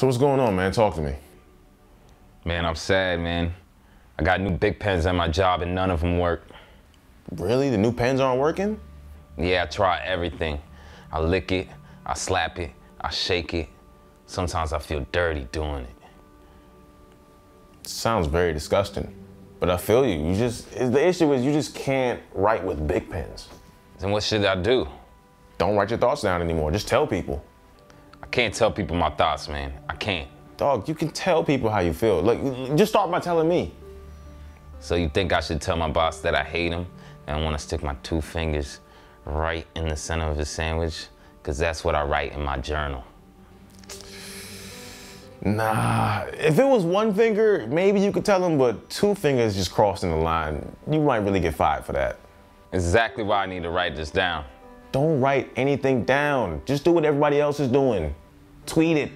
So what's going on, man? Talk to me. Man, I'm sad, man. I got new Bic pens at my job and none of them work. Really? The new pens aren't working? Yeah, I try everything. I lick it, I slap it, I shake it. Sometimes I feel dirty doing it. Sounds very disgusting. But I feel you. You just the issue is you just can't write with Bic pens. Then what should I do? Don't write your thoughts down anymore. Just tell people. I can't tell people my thoughts, man. I can't. Dog, you can tell people how you feel. Like, just start by telling me. So you think I should tell my boss that I hate him and I want to stick my two fingers right in the center of his sandwich? Because that's what I write in my journal. Nah, if it was one finger, maybe you could tell him, but two fingers just crossing the line, you might really get fired for that. Exactly why I need to write this down. Don't write anything down. Just do what everybody else is doing. Tweeted. it.